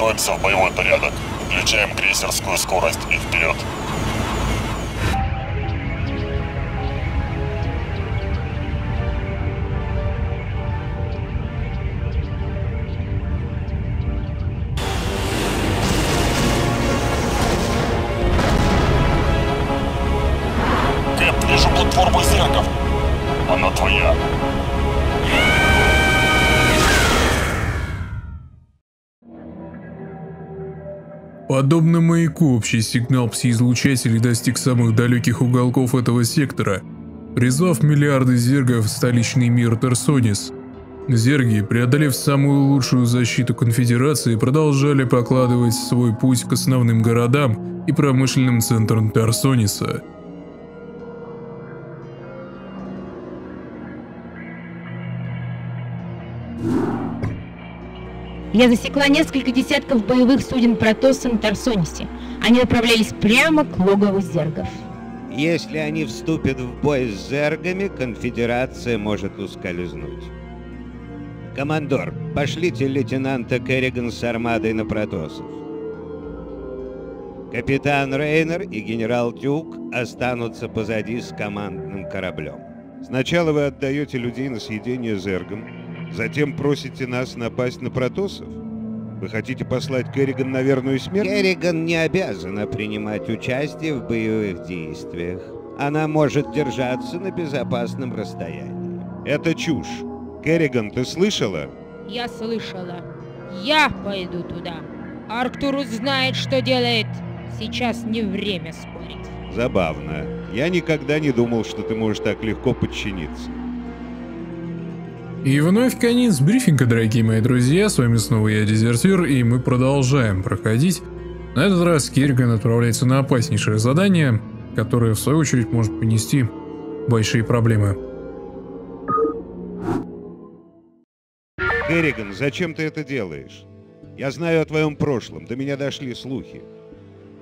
Строимся в боевой порядок. Включаем крейсерскую скорость и вперед. Подобно маяку, общий сигнал пси-излучателей достиг самых далеких уголков этого сектора, призвав миллиарды зергов в столичный мир Терсонис. Зерги, преодолев самую лучшую защиту конфедерации, продолжали покладывать свой путь к основным городам и промышленным центрам Терсониса. Я засекла несколько десятков боевых суден Протосса на Тарсонисе. Они направлялись прямо к логову зергов. Если они вступят в бой с зергами, конфедерация может ускользнуть. Командор, пошлите лейтенанта Керриган с армадой на Протосов. Капитан Рейнер и генерал Дюк останутся позади с командным кораблем. Сначала вы отдаете людей на съедение зергам, затем просите нас напасть на протосов? Вы хотите послать Керриган на верную смерть? Керриган не обязана принимать участие в боевых действиях. Она может держаться на безопасном расстоянии. Это чушь. Керриган, ты слышала? Я слышала. Я пойду туда. Арктурус знает, что делает. Сейчас не время спорить. Забавно. Я никогда не думал, что ты можешь так легко подчиниться. И вновь конец брифинга, дорогие мои друзья. С вами снова я, Дезертир, и мы продолжаем проходить. На этот раз Кирган отправляется на опаснейшее задание, которое в свою очередь может принести большие проблемы. Керриган, зачем ты это делаешь? Я знаю о твоем прошлом, до меня дошли слухи.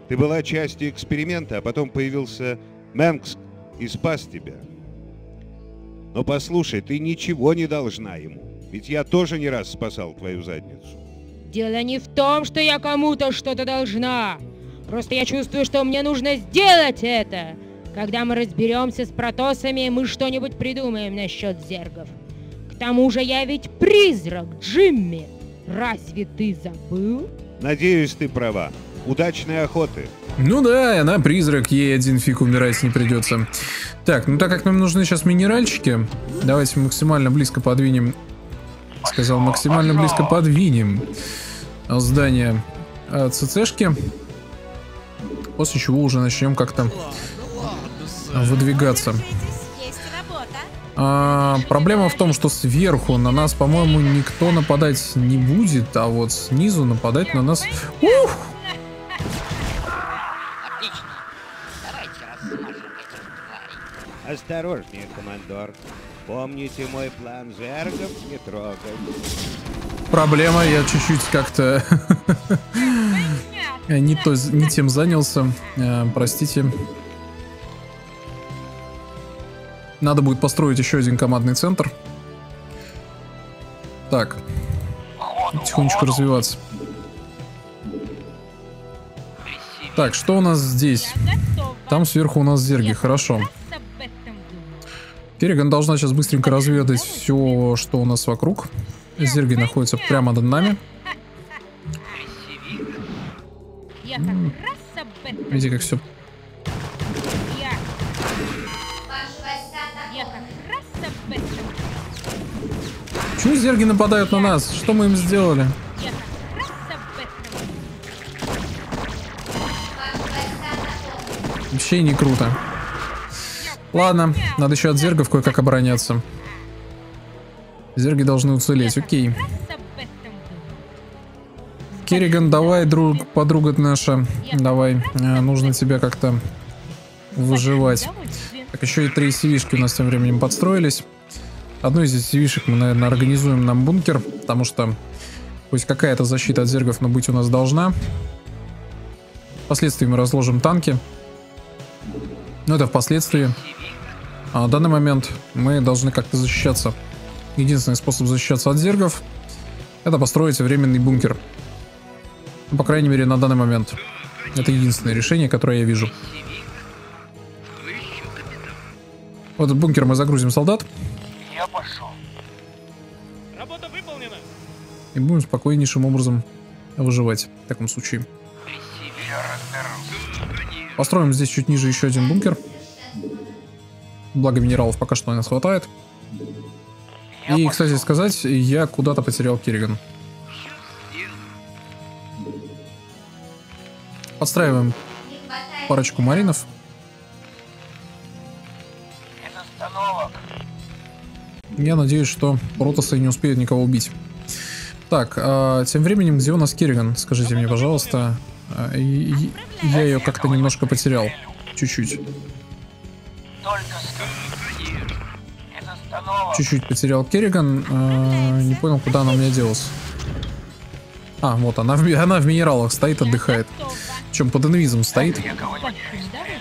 Ты была частью эксперимента, а потом появился Мэнкс и спас тебя. Но послушай, ты ничего не должна ему. Ведь я тоже не раз спасал твою задницу. Дело не в том, что я кому-то что-то должна. Просто я чувствую, что мне нужно сделать это. Когда мы разберемся с протосами, мы что-нибудь придумаем насчет зергов. К тому же я ведь призрак, Джимми. Разве ты забыл? Надеюсь, ты права. Удачной охоты. Ну да, она призрак, ей один фиг умирать не придется. Так, ну так как нам нужны сейчас минеральчики, давайте максимально близко подвинем. Сказал, максимально близко подвинем здание ЦЦшки. После чего уже начнем как-то выдвигаться. А, проблема в том, что сверху на нас, по-моему, никто нападать не будет, а вот снизу нападать на нас... Ух! Осторожнее, командор. Помните мой план зергов не трогать. Проблема, я чуть-чуть как-то не, то, не тем занялся. Э, простите. Надо будет построить еще один командный центр. Так. Тихонечко развиваться. Так, что у нас здесь? Там сверху у нас зерги, хорошо. Керриган должна сейчас быстренько разведать все, что у нас вокруг. Зерги находятся прямо над нами. Видите, как все... Почему зерги нападают на нас? Что мы им сделали? Вообще не круто. Ладно, надо еще от зергов кое-как обороняться. Зерги должны уцелеть, окей. Керриган, давай, друг, подруга наша, давай. А, нужно тебя как-то выживать. Так, еще и три сивишки у нас тем временем подстроились. Одну из этих сивишек мы, наверное, организуем нам бункер, потому что пусть какая-то защита от зергов, но быть у нас должна. Впоследствии мы разложим танки. Но это впоследствии. А на данный момент мы должны как-то защищаться. Единственный способ защищаться от зергов это построить временный бункер. Ну, по крайней мере, на данный момент. Это единственное решение, которое я вижу. В этот бункер мы загрузим солдат. Я пошел. Работа выполнена. И будем спокойнейшим образом выживать в таком случае. Построим здесь чуть ниже еще один бункер. Благо минералов пока что у нас хватает. И, кстати сказать, я куда-то потерял Керриган. Подстраиваем парочку маринов. Я надеюсь, что протосы не успеют никого убить. Так, а, тем временем, где у нас Керриган? Скажите мне, пожалуйста. А, и- я ее как-то немножко потерял. Чуть-чуть. Чуть-чуть потерял Керриган. а, не понял, куда она у меня делась. А, вот она в, она в минералах стоит, отдыхает. Чем под инвизом стоит.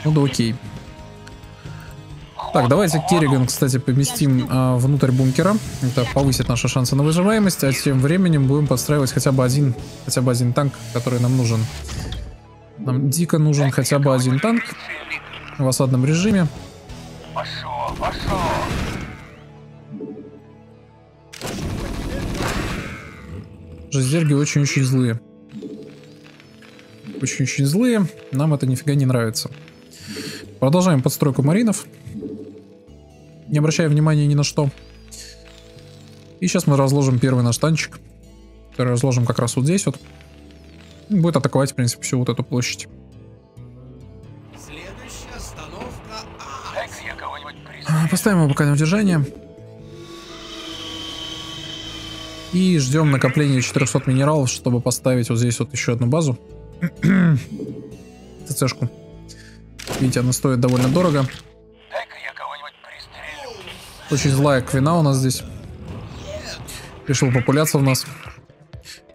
Ну да окей. Так, давайте Керриган, кстати, поместим а, внутрь бункера. Это повысит наши шансы на выживаемость, а тем временем будем подстраивать хотя бы один, хотя бы один танк, который нам нужен. Нам дико нужен хотя бы один танк в осадном режиме. Пошел, очень-очень злые. Очень-очень злые. Нам это нифига не нравится. Продолжаем подстройку маринов. Не обращая внимания ни на что. И сейчас мы разложим первый наш танчик. Который разложим как раз вот здесь вот. Будет атаковать, в принципе, всю вот эту площадь. А, пристрелю. Поставим его пока на удержание. И ждем накопления 400 минералов, чтобы поставить вот здесь вот еще одну базу. ТЦшку. Видите, она стоит довольно дорого. Очень злая квина у нас здесь. Решил популяться в нас.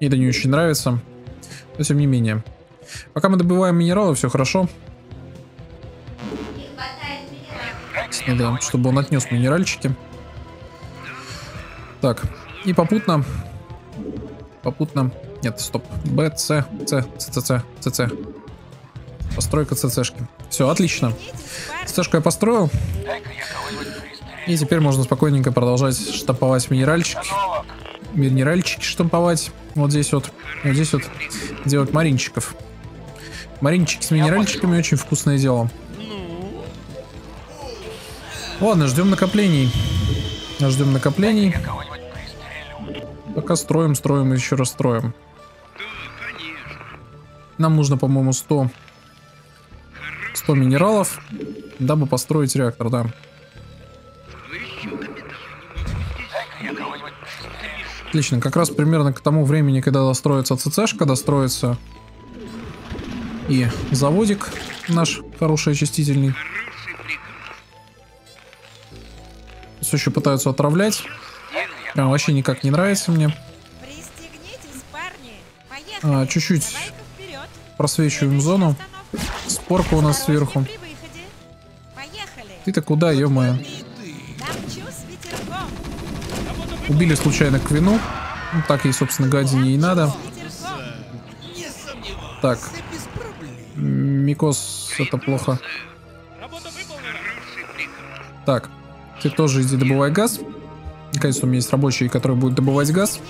Ей это не очень нравится. Но тем не менее. Пока мы добываем минералы, все хорошо. Надо, чтобы он отнес минеральчики. Так, и попутно... Попутно... Нет, стоп. Б, С, С, С, С, С, С. Постройка ЦЦшки. Все, отлично. ЦЦшку я построил. И теперь можно спокойненько продолжать штамповать минеральчики. Минеральчики штамповать. Вот здесь вот. Вот здесь вот. Делать маринчиков. Маринчики с минеральчиками очень вкусное дело. Ладно, ждем накоплений. Ждем накоплений. Пока строим, строим и еще раз строим. Нам нужно, по-моему, 100... 100 минералов, дабы построить реактор, да. Отлично, как раз примерно к тому времени, когда достроится ЦЦшка, достроится и заводик наш хороший очистительный. Все еще пытаются отравлять. Прям вообще никак не нравится мне. А, чуть-чуть просвечиваем зону. Спорка у нас сверху. Ты-то куда, ё-моё? Убили случайно Квину. Ну, так ей, собственно, гадине и надо. Так. Микос, это плохо. Так, ты тоже иди добывай газ. Наконец-то у меня есть рабочие, которые будут добывать газ.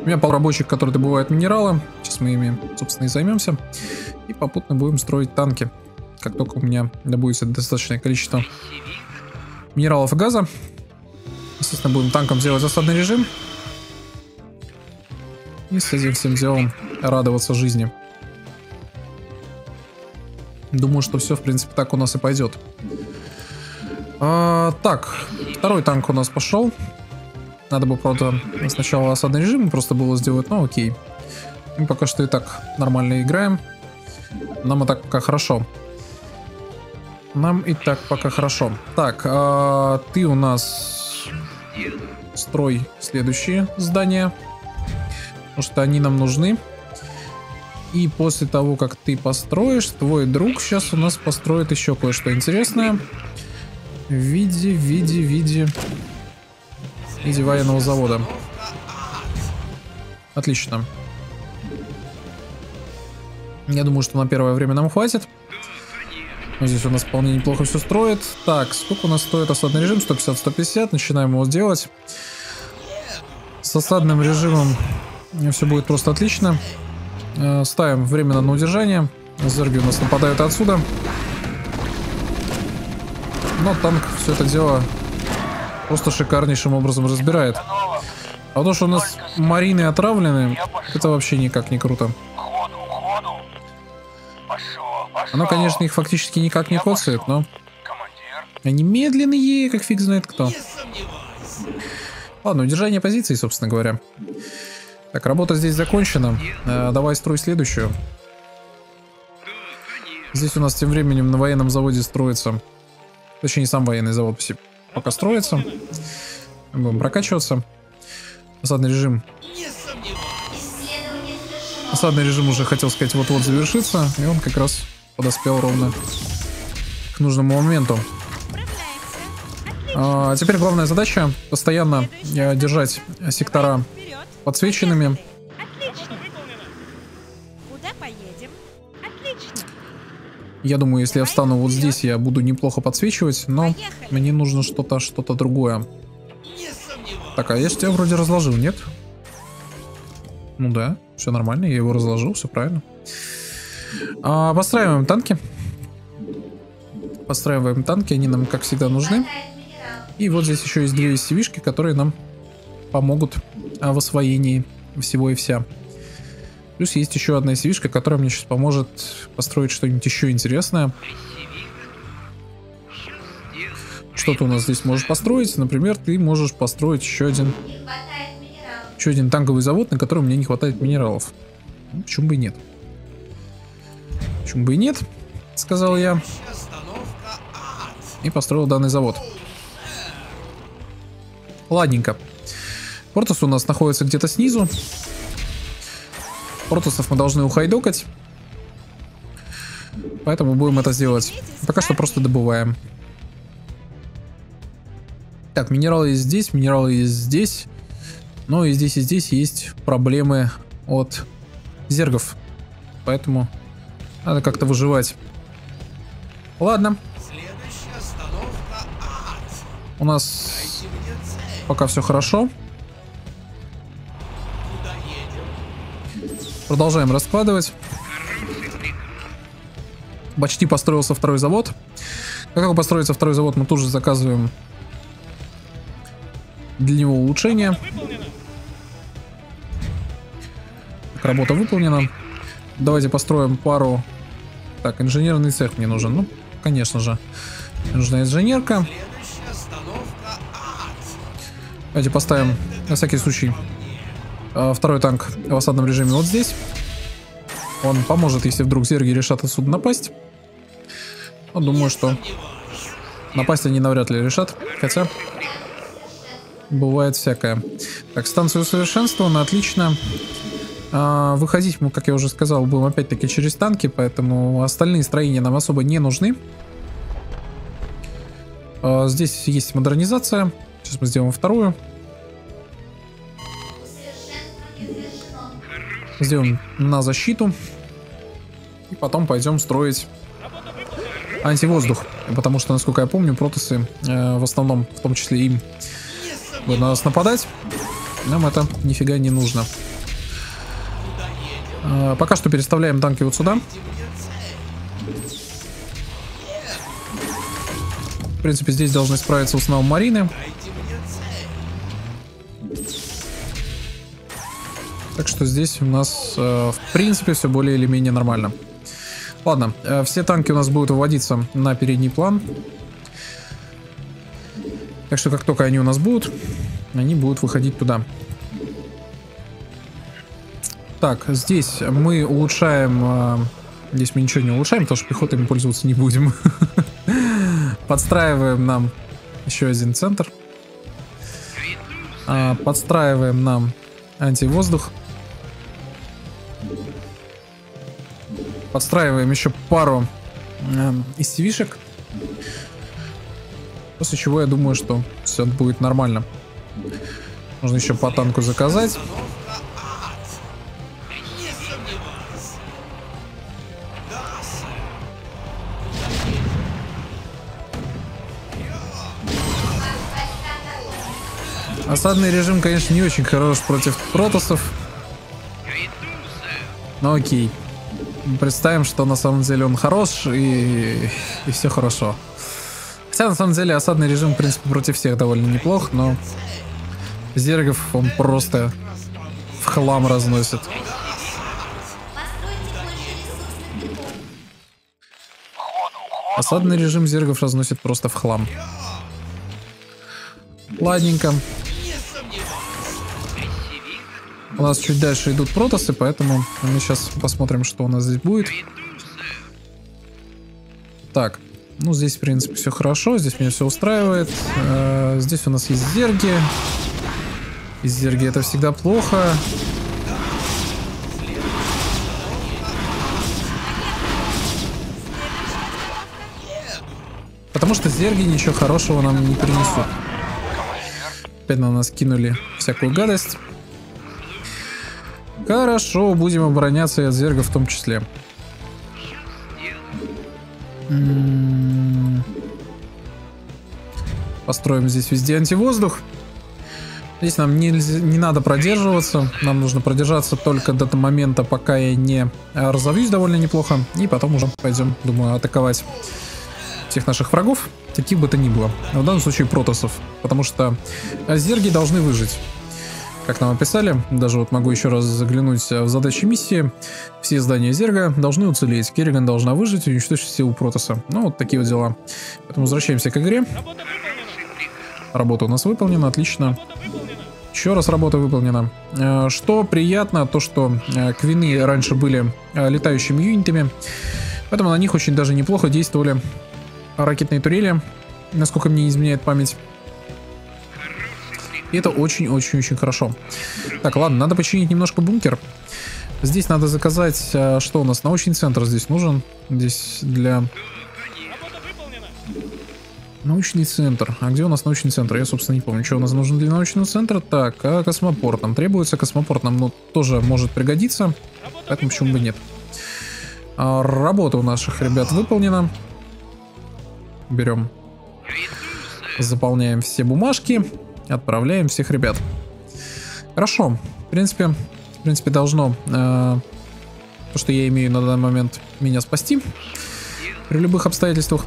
У меня пол рабочих, которые добывают минералы. Сейчас мы ими, собственно, и займемся. И попутно будем строить танки. Как только у меня добудется достаточное количество минералов и газа. Естественно, будем танком делать осадный режим. И с этим всем делом радоваться жизни. Думаю, что все, в принципе, так у нас и пойдет. А, так, второй танк у нас пошел. Надо бы, правда, сначала осадный режим просто было сделать, но окей. Мы пока что и так нормально играем. Нам и так пока хорошо. Нам и так пока хорошо. Так, а, ты у нас строй следующие здания. Потому что они нам нужны. И после того, как ты построишь, твой друг сейчас у нас построит еще кое-что интересное. В виде, в виде, в виде... В виде военного завода. Отлично. Я думаю, что на первое время нам хватит. Ну, Здесь у нас вполне неплохо все строит. Так, сколько у нас стоит осадный режим? 150-150. Начинаем его делать. С осадным режимом все будет просто отлично. Э, Ставим временно на удержание. Зерги у нас нападают отсюда. Но танк все это дело просто шикарнейшим образом разбирает. А то, что у нас марины отравлены, это вообще никак не круто. Оно, конечно, их фактически никак не коцает, но они медленные, как фиг знает кто. Ладно, удержание позиции, собственно говоря. Так, работа здесь закончена. Э, давай строй следующую. Здесь у нас тем временем на военном заводе строится... Точнее, сам военный завод пока строится. Будем прокачиваться. Осадный режим. Осадный режим уже, хотел сказать, вот-вот завершится. И он как раз подоспел ровно к нужному моменту. А, теперь главная задача постоянно э, держать сектора подсвеченными. Я думаю, если я встану вот здесь, я буду неплохо подсвечивать, но мне нужно что-то, что-то другое. Так, а я же тебя вроде разложил, нет? Ну да, все нормально, я его разложил, все правильно. А, постраиваем танки. Постраиваем танки, они нам, как всегда, нужны. И вот здесь еще есть две SCV-шки, которые нам помогут в освоении всего и вся. Плюс есть еще одна SCV-шка, которая мне сейчас поможет построить что-нибудь еще интересное. Что ты у нас здесь можешь построить? Например, ты можешь построить еще один, еще один танковый завод, на котором мне не хватает минералов. Ну, почему бы и нет? Почему бы и нет? Сказал я. И построил данный завод. Ладненько. Портус у нас находится где-то снизу. Портусов мы должны ухайдокать. Поэтому будем это сделать. Пока что просто добываем. Так, минералы есть здесь, минералы есть здесь. Но и здесь, и здесь есть проблемы от зергов. Поэтому надо как-то выживать. Ладно. У нас пока все хорошо. Продолжаем раскладывать. Почти построился второй завод. Как только построится второй завод, мы тут же заказываем для него. Так, работа выполнена. Давайте построим пару... Так, инженерный цех мне нужен. Ну, конечно же. Нужна инженерка. Давайте поставим, на всякий случай, э, второй танк в осадном режиме вот здесь. Он поможет, если вдруг зерги решат отсюда напасть. Но думаю, что напасть они навряд ли решат. Хотя, бывает всякое. Так, станция усовершенствована, отлично. А, выходить мы, как я уже сказал, будем опять-таки через танки, поэтому остальные строения нам особо не нужны. А, здесь есть модернизация. Сейчас мы сделаем вторую. Сделаем на защиту. И потом пойдем строить антивоздух. Потому что, насколько я помню, протосы э, в основном, в том числе им, будут на нас нападать. Нам это нифига не нужно. Э, пока что переставляем танки вот сюда. В принципе, здесь должны справиться в основном марины. Так что здесь у нас, э, в принципе, все более или менее нормально. Ладно, э, все танки у нас будут выводиться на передний план. Так что как только они у нас будут, они будут выходить туда. Так, здесь мы улучшаем... э, Здесь мы ничего не улучшаем, потому что пехотами пользоваться не будем. Подстраиваем нам еще один центр. А, Подстраиваем нам антивоздух. Подстраиваем еще пару э, истивишек. После чего я думаю, что все будет нормально. Можно еще по танку заказать. Осадный режим, конечно, не очень хорош против протосов. Но окей. Представим, что на самом деле он хорош и, и все хорошо. Хотя на самом деле осадный режим, в принципе, против всех довольно неплох, но Зергов он просто в хлам разносит. Осадный режим зергов разносит просто в хлам. Ладненько. У нас чуть дальше идут протосы, поэтому мы сейчас посмотрим, что у нас здесь будет. Так, ну здесь, в принципе, все хорошо, здесь меня все устраивает. Э, здесь у нас есть зерги. И зерги это всегда плохо. Потому что зерги ничего хорошего нам не принесут. Опять на нас кинули всякую гадость. Хорошо, будем обороняться и от зерга в том числе. М-м-м. Построим здесь везде антивоздух. Здесь нам не, не надо продерживаться. Нам нужно продержаться только до того момента, пока я не разовьюсь довольно неплохо. И потом уже пойдем, думаю, атаковать всех наших врагов, каких бы то ни было. В данном случае протосов. Потому что зерги должны выжить. Как нам описали, даже вот могу еще раз заглянуть в задачи миссии. Все здания Зерга должны уцелеть. Керриган должна выжить и уничтожить силу Протоса. Ну, вот такие вот дела. Поэтому возвращаемся к игре. Работа у нас выполнена, отлично. Еще раз работа выполнена. Э, что приятно, то что э, квины раньше были э, летающими юнитами. Поэтому на них очень даже неплохо действовали ракетные турели, насколько мне изменяет память. И это очень-очень-очень хорошо. Так, ладно, надо починить немножко бункер. Здесь надо заказать, а, что у нас, научный центр здесь нужен. Здесь для... Научный центр. А где у нас научный центр? Я, собственно, не помню, что у нас нужно для научного центра. Так, а космопорт. Нам требуется космопорт. Нам ну, тоже может пригодиться. Поэтому почему бы нет. А, работа у наших ребят выполнена. Берем. Заполняем все бумажки. Отправляем всех ребят. Хорошо. В принципе, в принципе должно э, то, что я имею на данный момент, меня спасти. При любых обстоятельствах.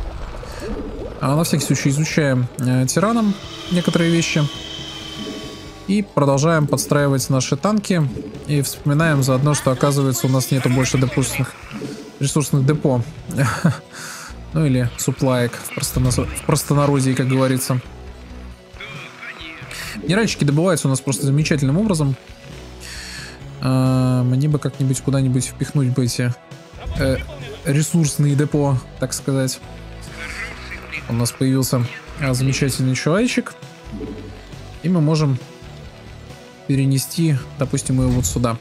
А на всякий случай изучаем э, тираном некоторые вещи. И продолжаем подстраивать наши танки. И вспоминаем заодно, что оказывается у нас нету больше допустных ресурсных депо. Ну или суплаек в простонародье, как говорится. Генеральщики добываются у нас просто замечательным образом. А, мне бы как-нибудь куда-нибудь впихнуть бы эти э, ресурсные депо, так сказать. У нас появился а, замечательный человечек. И мы можем перенести, допустим, его вот сюда.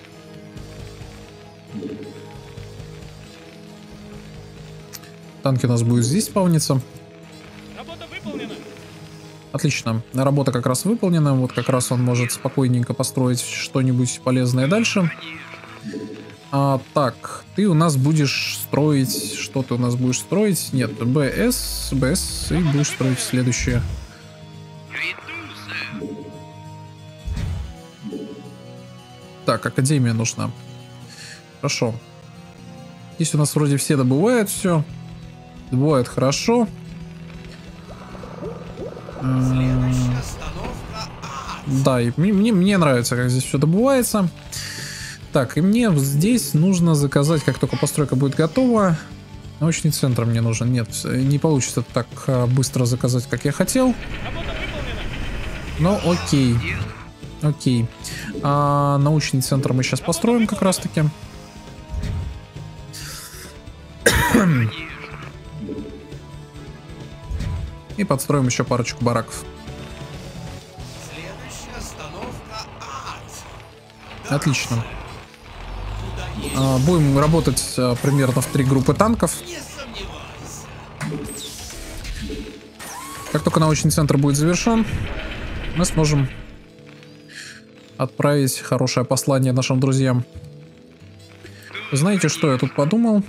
Танки у нас будет здесь спавниться. Отлично. Работа как раз выполнена. Вот как раз он может спокойненько построить что-нибудь полезное дальше. А, так, ты у нас будешь строить... Что ты у нас будешь строить? Нет, БС, БС, и будешь строить следующее. Так, Академия нужна. Хорошо. Здесь у нас вроде все добывают все. Добывают хорошо. Да, и мне, мне нравится, как здесь все добывается. Так, и мне здесь нужно заказать, как только постройка будет готова. Научный центр мне нужен. Нет, не получится так а, быстро заказать, как я хотел. Но окей. Окей. А, научный центр мы сейчас построим как раз таки. И подстроим еще парочку бараков. Отлично. А, будем работать а, примерно в три группы танков. Как только научный центр будет завершен, мы сможем отправить хорошее послание нашим друзьям. Знаете, что я тут подумал?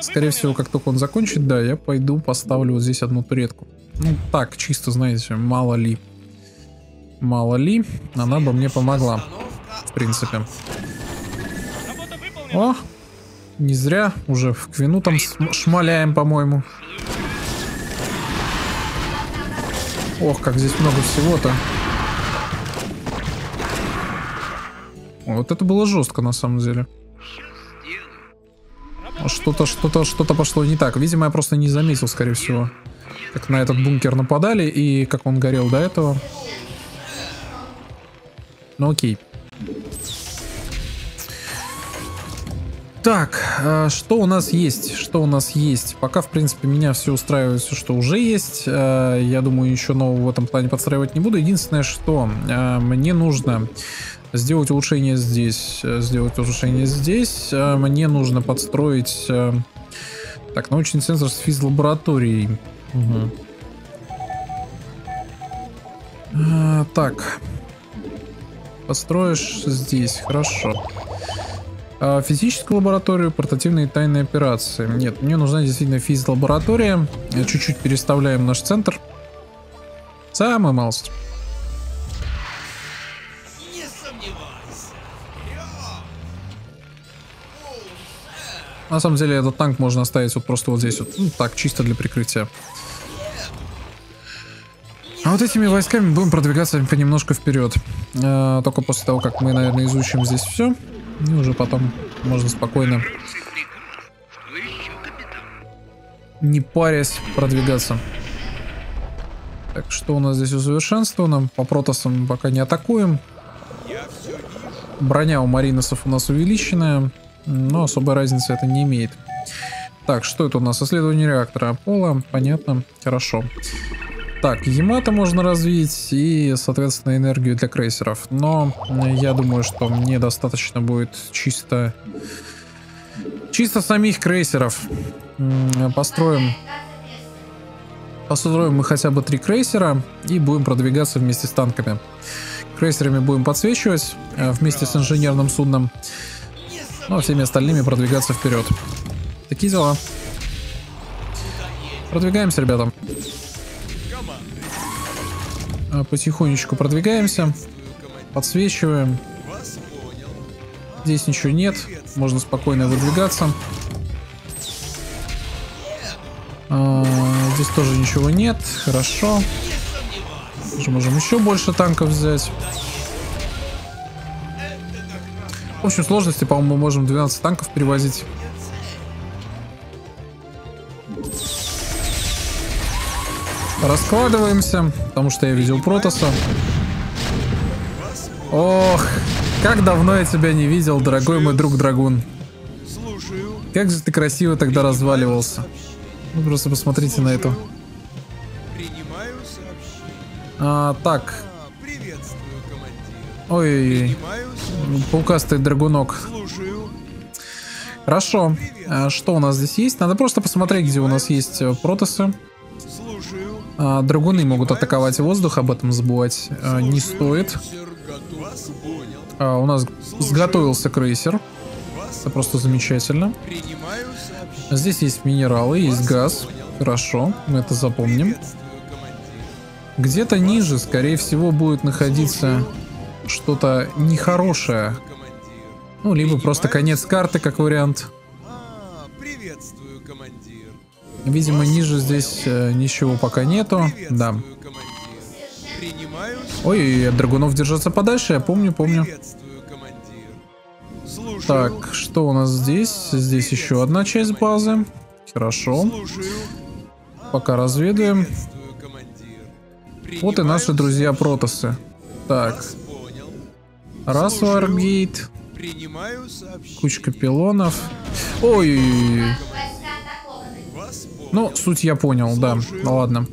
Скорее всего, как только он закончит, да, я пойду поставлю вот здесь одну туретку. Ну, так, чисто, знаете, мало ли. Мало ли, она бы мне помогла. В принципе. О, не зря уже в квину там шмаляем, по-моему. Ох, как здесь много всего-то. Вот это было жестко на самом деле. Что-то, что-то, что-то пошло не так. Видимо, я просто не заметил, скорее всего, как на этот бункер нападали и как он горел до этого. Ну окей. Так, э, что у нас есть? Что у нас есть? Пока, в принципе, меня все устраивает, все, что уже есть. Э, Я думаю, ничего нового в этом плане подстраивать не буду. Единственное, что э, мне нужно сделать улучшение здесь, э, сделать улучшение здесь. Э, Мне нужно подстроить... э, Так, научный центр с физлабораторией. Мгм. Э, Так. Построишь здесь, хорошо. А, Физическую лабораторию, портативные тайные операции. Нет, мне нужна действительно физ-лаборатория. Чуть-чуть переставляем наш центр. Самый малость. На самом деле этот танк можно оставить вот просто вот здесь вот. Ну, так, чисто для прикрытия. А вот этими войсками будем продвигаться понемножку вперед. Э, только после того, как мы, наверное, изучим здесь все. И уже потом можно спокойно, не парясь, продвигаться. Так, что у нас здесь усовершенствовано? По протосам пока не атакуем. Броня у мариносов у нас увеличенная, но особой разницы это не имеет. Так, что это у нас? Исследование реактора Аполло. Понятно. Хорошо. Так, Ямато можно развить и, соответственно, энергию для крейсеров. Но я думаю, что мне достаточно будет чисто... Чисто самих крейсеров. Построим... Построим мы хотя бы три крейсера и будем продвигаться вместе с танками. Крейсерами будем подсвечивать э, вместе с инженерным судном. Ну а всеми остальными продвигаться вперед. Такие дела. Продвигаемся, ребята. А, Потихонечку продвигаемся. Подсвечиваем. Здесь ничего нет. Можно спокойно выдвигаться. А, здесь тоже ничего нет. Хорошо. Можем еще больше танков взять. В общем, сложности, по-моему, мы можем 12 танков перевозить. Раскладываемся, потому что я видел Протоса. Ох, как давно я тебя не видел, дорогой мой друг Драгун. Как же ты красиво тогда разваливался. Ну, просто посмотрите на это. Сообщение. А, так, Приветствую, паукастый драгунок. Слушаю. Хорошо, А, что у нас здесь есть? Надо просто посмотреть, где у нас есть э. Слушаю. А, драгуны могут атаковать воздух, об этом забывать а, не стоит. А, у нас сготовился крейсер. Это просто замечательно. Здесь есть минералы, есть газ. Хорошо, мы это запомним. Где-то ниже, скорее всего, будет находиться что-то нехорошее. Ну, либо просто конец карты, как вариант. Видимо, ниже здесь э, ничего пока нету. Да. Ой, драгунов держаться подальше, я помню, помню. Так, что у нас здесь? Здесь еще одна часть базы. Хорошо, пока командир. Вот и наши друзья Протосы. Так, Принимаю сообщение. кучка пилонов. Ой, ну, суть я понял, да. Ладно,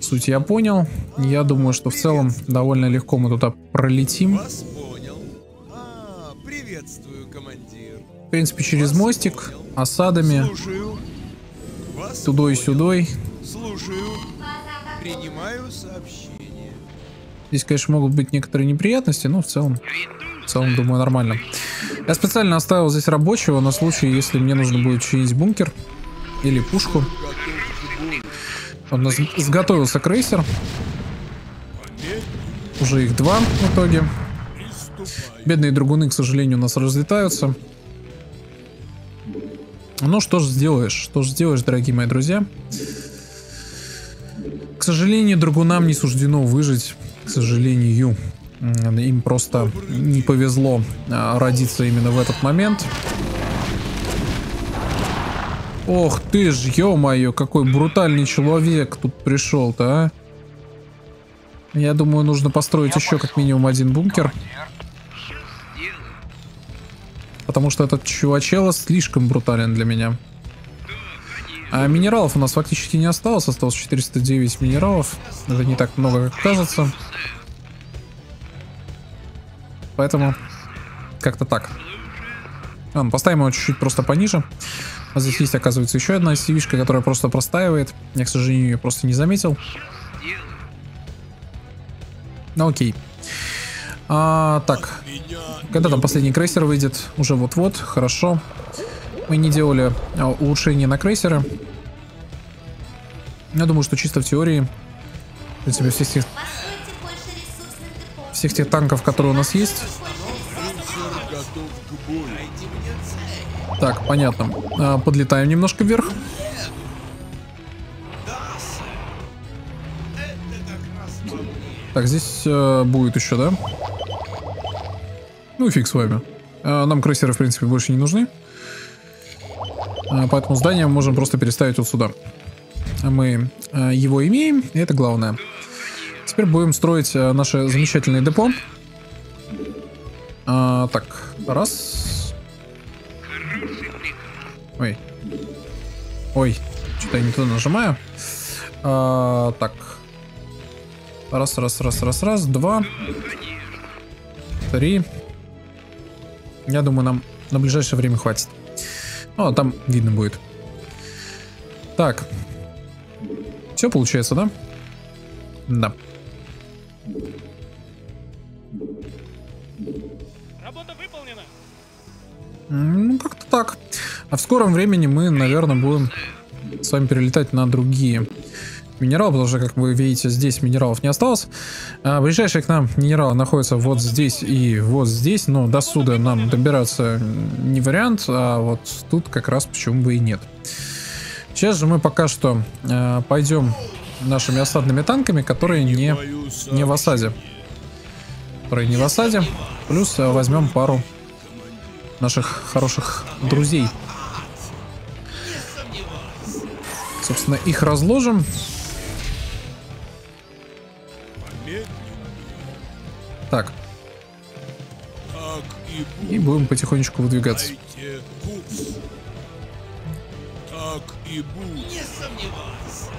суть я понял. Я думаю, что в целом довольно легко мы туда пролетим. А, приветствую, командир. В принципе, через мостик, осадами, Слушаю. Вас тудой сюдой. слушаю. Принимаю сообщение. Здесь, конечно, могут быть некоторые неприятности, но в целом, в целом, думаю, нормально. Я специально оставил здесь рабочего на случай, если мне нужно будет чинить бункер или пушку. Вот у нас сготовился крейсер. Уже их два в итоге. Бедные драгуны, к сожалению, у нас разлетаются. Ну, что же сделаешь? Что же сделаешь, дорогие мои друзья? К сожалению, драгунам не суждено выжить. К сожалению, им просто не повезло а, родиться именно в этот момент. Ох ты ж, ё-моё, какой брутальный человек тут пришел-то, а. Я думаю, нужно построить еще как минимум один бункер. Потому что этот чувачело слишком брутален для меня. А минералов у нас фактически не осталось. Осталось 409 минералов. Это не так много, как кажется. Поэтому как-то так. Ладно, поставим его чуть-чуть просто пониже. А здесь есть, оказывается, еще одна cv которая просто простаивает. Я, к сожалению, ее просто не заметил. Ну окей. А, так. Когда там последний крейсер выйдет? Уже вот-вот. Хорошо. Мы не делали а, улучшения на крейсеры. Я думаю, что чисто в теории, в принципе, всех тех, всех тех танков, которые у нас есть. Так, понятно. А, подлетаем немножко вверх. Так, здесь э, будет еще, да? Ну и фиг с вами. Э, нам крейсеры, в принципе, больше не нужны. Э, поэтому здание мы можем просто переставить вот сюда. Мы э, его имеем, и это главное. Теперь будем строить э, наше замечательное депо. А, так, раз. Ой. Ой, что-то я не туда нажимаю. А, так, Раз, раз, раз, раз, раз, два. Три. Я думаю, нам на ближайшее время хватит. Ну, там видно будет. Так. Все получается, да? Да. Работа выполнена. Ну, как-то так. А в скором времени мы, наверное, будем с вами перелетать на другие минерал, потому что, как вы видите, здесь минералов не осталось. А ближайшие к нам минералы находятся вот здесь и вот здесь, но до сюда нам добираться не вариант, а вот тут как раз почему бы и нет. Сейчас же мы пока что э, пойдем нашими осадными танками, которые не, не в осаде. Которые не в осаде. Плюс э, возьмем пару наших хороших друзей. Собственно, их разложим. Так. И будем потихонечку выдвигаться. Так и будет. Не сомневаться.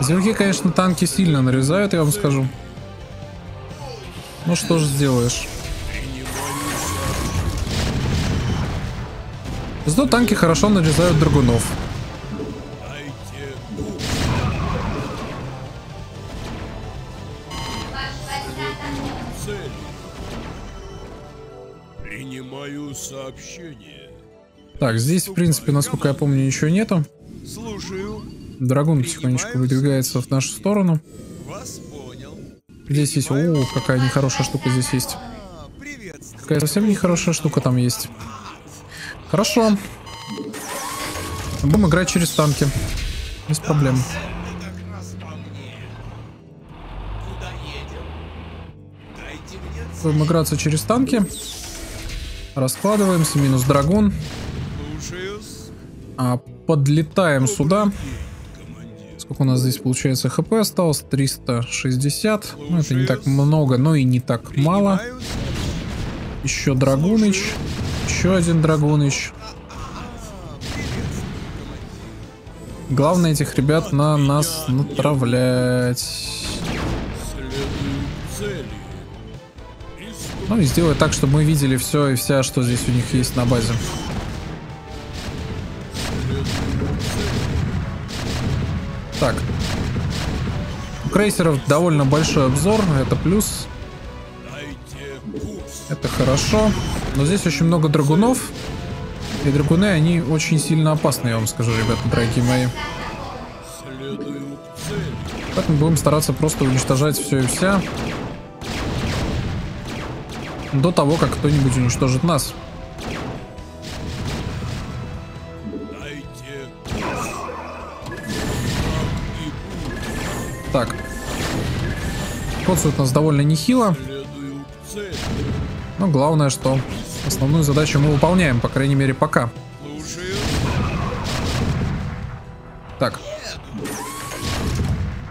Зелки, конечно, танки сильно нарезают, я вам скажу. Ну что ж сделаешь. Зато танки хорошо нарезают драгунов. Так, здесь, в принципе, насколько я помню, ничего нету. Слушаю. Драгун потихонечку выдвигается в нашу сторону. Вас понял. Здесь есть... О, какая нехорошая штука здесь есть. А, какая совсем нехорошая штука там есть. Хорошо. Будем играть через танки. Без проблем. Будем играться через танки. Раскладываемся, минус драгун. А, подлетаем сюда. Сколько у нас здесь получается хп осталось? 360. Ну, это не так много, но и не так мало. Еще драгуныч. Еще один драгуныч. Главное этих ребят на нас натравлять. Ну и сделать так, чтобы мы видели все и вся, что здесь у них есть на базе. Крейсеров довольно большой обзор, это плюс. Это хорошо. Но здесь очень много драгунов. И драгуны, они очень сильно опасны, я вам скажу, ребята, дорогие мои. Поэтому будем стараться просто уничтожать все и вся. До того, как кто-нибудь уничтожит нас. Коцают нас довольно нехило. Но главное, что основную задачу мы выполняем, по крайней мере, пока. Так.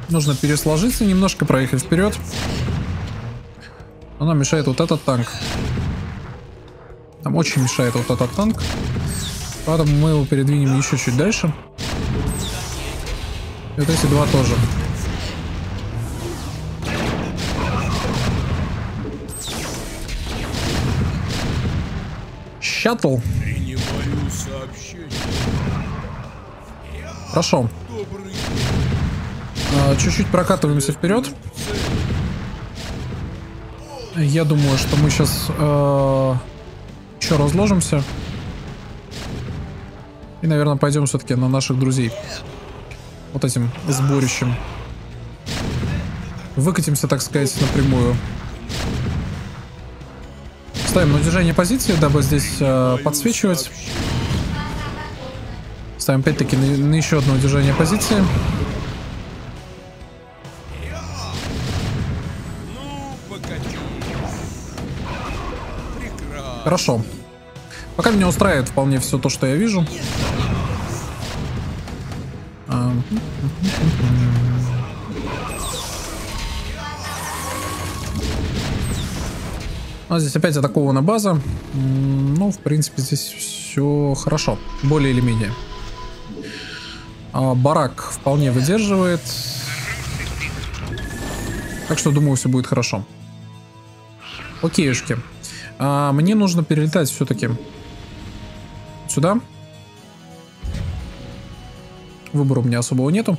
Нужно пересложиться немножко, проехать вперед. Но нам мешает вот этот танк. Нам очень мешает вот этот танк. Поэтому мы его передвинем еще чуть дальше. И вот эти два тоже. Сообщение. Хорошо. А, Чуть-чуть прокатываемся вперед. Я думаю, что мы сейчас еще разложимся. И, наверное, пойдем все-таки на наших друзей. Вот этим сборищем. Выкатимся, так сказать, напрямую. Ставим удержание позиции, дабы здесь э, подсвечивать. Ставим опять-таки на, на еще одно удержание позиции. Хорошо. Пока меня устраивает вполне все то, что я вижу. А здесь опять атакована база. Ну, в принципе, здесь все хорошо. Более или менее. А, барак вполне выдерживает. Так что, думаю, все будет хорошо. Окейушки. А, мне нужно перелетать все-таки сюда. Выбора у меня особого нету.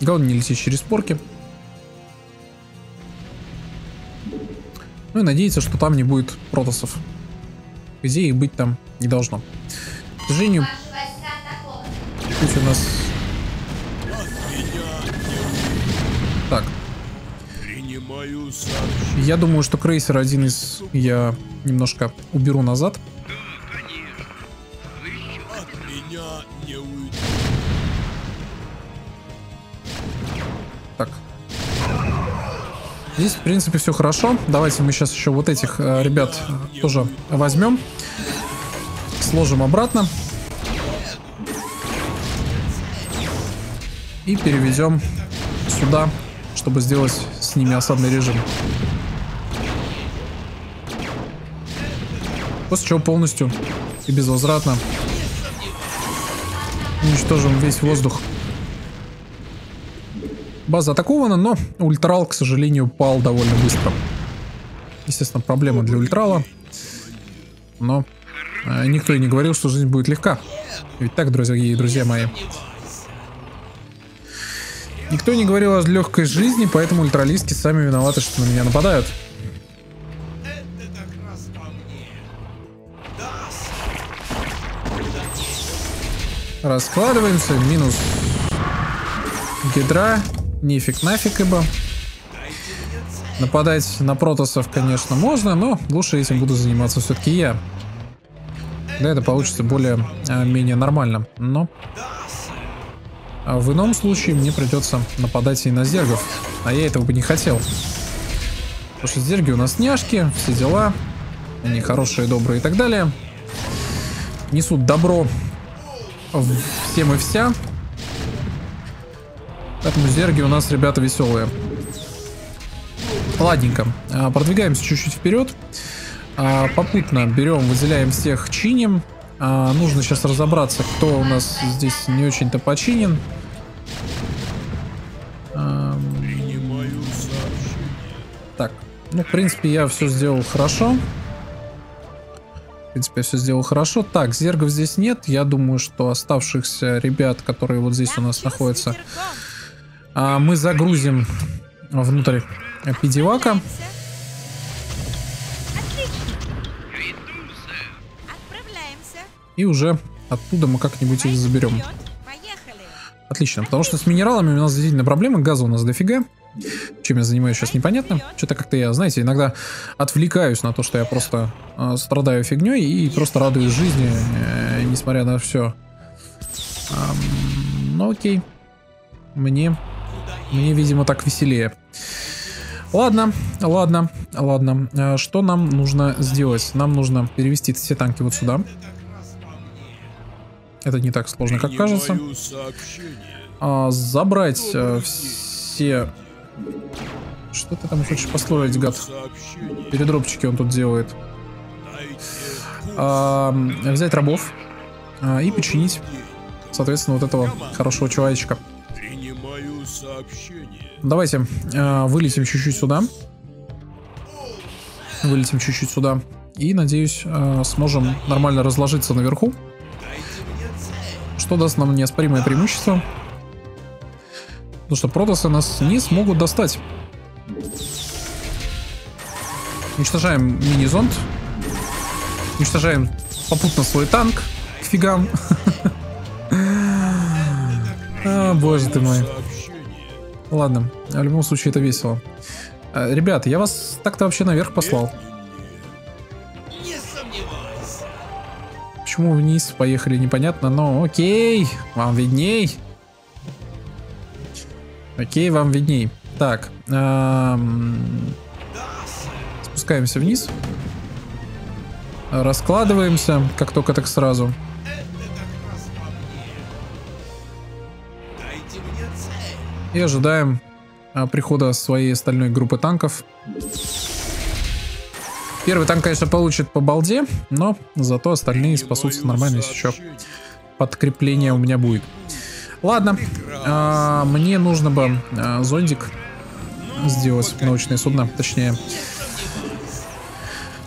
Главное не лететь через порки. Ну и надеяться, что там не будет протосов. По идее, их быть там не должно. К сожалению, путь у нас... Так, я думаю, что крейсер один из я немножко уберу назад. Здесь, в принципе, все хорошо. Давайте мы сейчас еще вот этих э, ребят э, тоже возьмем. Сложим обратно. И переведем сюда, чтобы сделать с ними осадный режим. После чего полностью и безвозвратно уничтожим весь воздух. База атакована, но ультралиск, к сожалению, пал довольно быстро. Естественно, проблема для Ультрала. Но э, никто и не говорил, что жизнь будет легка. Ведь так, друзья и друзья мои. Никто не говорил о легкой жизни, поэтому ультралиски сами виноваты, что на меня нападают. Раскладываемся. Минус гидра. Нифиг нафиг ибо. Нападать на протосов, конечно, можно, но лучше этим буду заниматься все-таки я. Да, это получится более а, нормально. Но а в ином случае мне придется нападать и на зергов. А я этого бы не хотел. Потому что зерги у нас няшки, все дела. Они хорошие, добрые и так далее. Несут добро всем и вся. Поэтому зерги у нас, ребята, веселые. Ладненько. А, Продвигаемся чуть-чуть вперед. А, Попутно берем, выделяем всех, чиним. А, Нужно сейчас разобраться, кто у нас здесь не очень-то починен. Так, ну, в принципе, я все сделал хорошо. В принципе, я все сделал хорошо. Так, зергов здесь нет. Я думаю, что оставшихся ребят, которые вот здесь у нас находятся, а, мы загрузим внутрь. Отправляемся. И уже оттуда мы как-нибудь их заберем. Отлично, потому что с минералами у нас действительно проблемы, газа у нас дофига. Чем я занимаюсь сейчас непонятно. Что-то как-то я, знаете, иногда отвлекаюсь на то, что я просто э, страдаю фигней и просто радуюсь жизни, э, несмотря на все. Эм, ну окей. Мне, мне, видимо, так веселее. Ладно, ладно, ладно. Э, что нам нужно сделать? Нам нужно перевести все танки вот сюда. Это не так сложно, как кажется. А, забрать э, все... Что ты там хочешь построить, гад? Сообщение. Передропчики он тут делает. А, взять рабов а, и починить, соответственно, вот этого хорошего человечка. Сообщение. Давайте а, вылетим чуть-чуть сюда. Вылетим чуть-чуть сюда. И, надеюсь, а, сможем нормально разложиться наверху. Что даст нам неоспоримое преимущество. Потому что протасы нас не смогут достать. Уничтожаем мини-зонд. Уничтожаем попутно свой танк. К фигам. А, боже ты мой. Ладно, в любом случае это весело. А, Ребят, я вас так-то вообще наверх послал. Почему вниз поехали, непонятно, но окей, вам видней. Окей, вам видней. Так, эм, спускаемся вниз. Раскладываемся, как только так сразу. И ожидаем а, прихода своей остальной группы танков. Первый танк, конечно, получит по балде, но зато остальные спасутся нормально, если еще подкрепление у меня будет. Ладно, а, мне нужно бы а, зондик сделать, научное судно, точнее.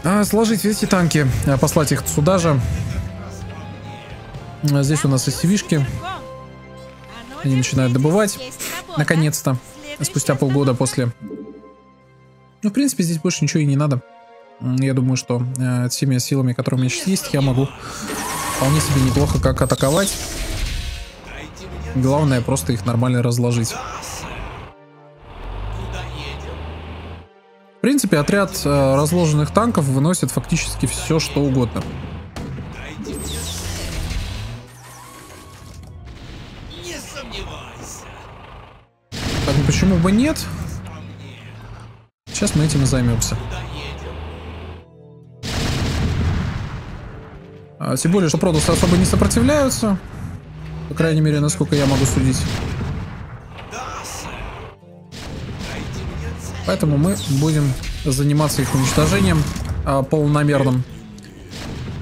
А, сложить эти танки, а, послать их сюда же. А, здесь у нас SCV-шки. Они начинают добывать, наконец-то, спустя полгода после. Ну, в принципе, здесь больше ничего и не надо. Я думаю, что э, теми силами, которые у меня сейчас есть, я могу вполне себе неплохо как атаковать. Главное просто их нормально разложить. В принципе, отряд э, разложенных танков выносит фактически все, что угодно. Почему бы нет? Сейчас мы этим и займемся. А, тем более, что продусы особо не сопротивляются. По крайней мере, насколько я могу судить. Поэтому мы будем заниматься их уничтожением а, полномерным.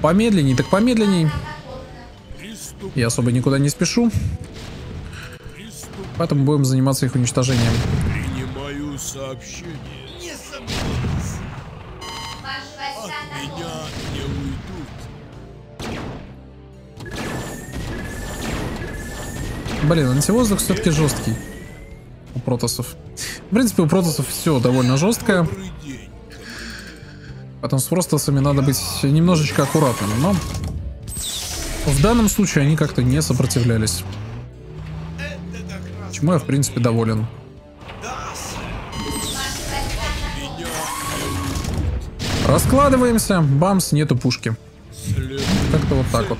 Помедленней, так помедленней. Я особо никуда не спешу. Поэтому будем заниматься их уничтожением. Принимаю сообщение. От меня не уйдут. Блин, антивоздух все-таки жесткий. У протосов. В принципе, у протосов все довольно день. Поэтому с простосами надо быть немножечко аккуратным. Но в данном случае они как-то не сопротивлялись. Чему я, в принципе, доволен. Раскладываемся. Бамс, нету пушки. Как-то вот так вот.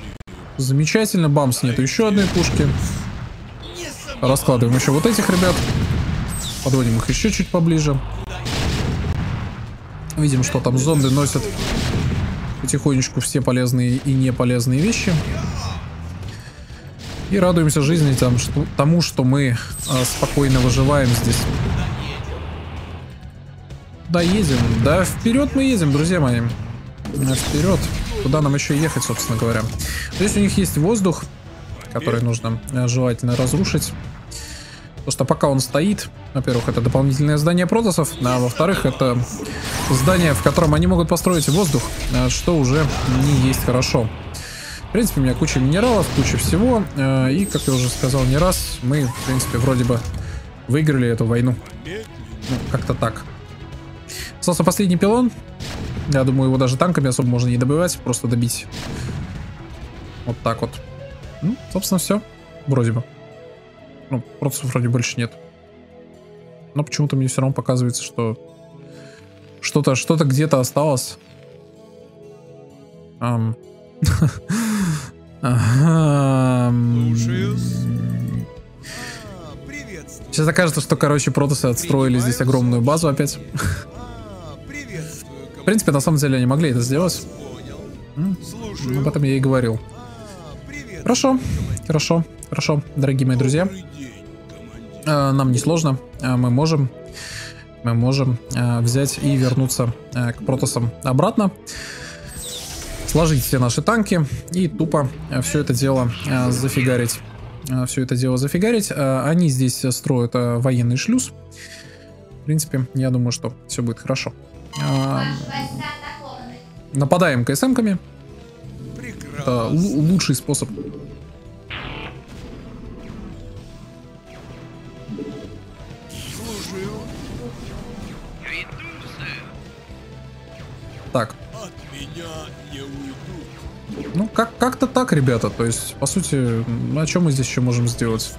Замечательно. Бамс, нету еще одной пушки. Раскладываем еще вот этих ребят. Подводим их еще чуть поближе. Видим, что там зонды носят потихонечку все полезные и неполезные вещи. И радуемся жизни там, что, тому, что мы а, спокойно выживаем здесь. Да, едем. Да, вперед мы едем, друзья мои. Вперед. Куда нам еще ехать, собственно говоря. Здесь у них есть воздух, который нужно а, желательно разрушить. Потому что пока он стоит, во-первых, это дополнительное здание протосов, а во-вторых, это здание, в котором они могут построить воздух, а, что уже не есть хорошо. В принципе, у меня куча минералов, куча всего, э, и, как я уже сказал не раз, мы, в принципе, вроде бы выиграли эту войну. Ну, как-то так. Остался последний пилон. Я думаю, его даже танками особо можно не добивать, просто добить. Вот так вот. Ну, собственно, все. Вроде бы. Ну, протасов вроде больше нет. Но почему-то мне все равно показывается, что что-то что-то где-то осталось. Ам. Сейчас окажется, что, короче, протасы отстроили здесь огромную базу опять. В принципе, на самом деле они могли это сделать. М, Об этом я и говорил. Хорошо, хорошо, хорошо, дорогие мои друзья. Э, Нам не сложно, э, мы можем, мы можем э, взять и вернуться к протасам обратно, сложить все наши танки и тупо все это дело э, зафигарить. Все это дело зафигарить. Э, Они здесь строят э, военный шлюз. В принципе, я думаю, что все будет хорошо. Э, Нападаем КСМками. Это лу- лучший способ. Так, ребята. То есть, по сути, о чем мы здесь еще можем сделать?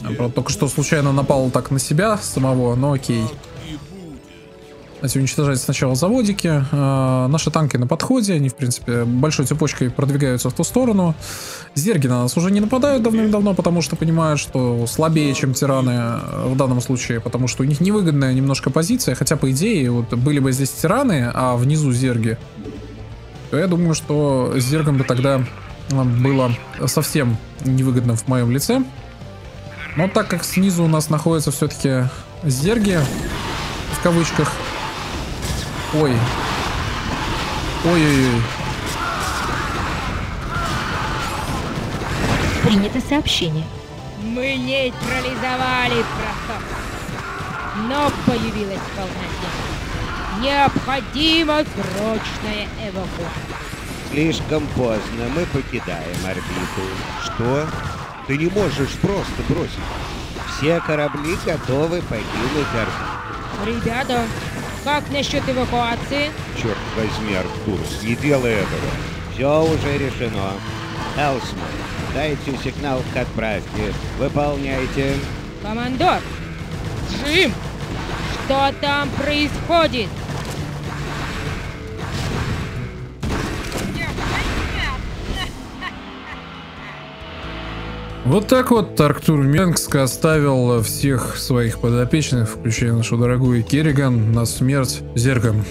Правда, только что случайно напал так на себя самого, но окей. Давайте уничтожать сначала заводики. Э, наши танки на подходе, они, в принципе, большой цепочкой продвигаются в ту сторону. Зерги на нас уже не нападают давным-давно, потому что понимают, что слабее, чем тираны э, в данном случае, потому что у них невыгодная немножко позиция, хотя, по идее, вот были бы здесь тираны, а внизу зерги, то я думаю, что зергам бы тогда э, было совсем невыгодно в моем лице. Но так как снизу у нас находятся все-таки зерги, в кавычках, Ой. Ой-ой-ой. Принято сообщение. Мы нейтрализовали Протос. Но появилась волна Необходима срочная эвакуация. Слишком поздно, мы покидаем орбиту. Что? Ты не можешь просто бросить. Все корабли готовы покинуть орбиту. Ребята, как насчет эвакуации? Черт возьми, Арктурус, не делай этого. Все уже решено. Элсман, дайте сигнал к отправке. Выполняйте. Командор! Джим! Что там происходит? Вот так вот Арктур Менгск оставил всех своих подопечных, включая нашу дорогую Керриган, на смерть зергам.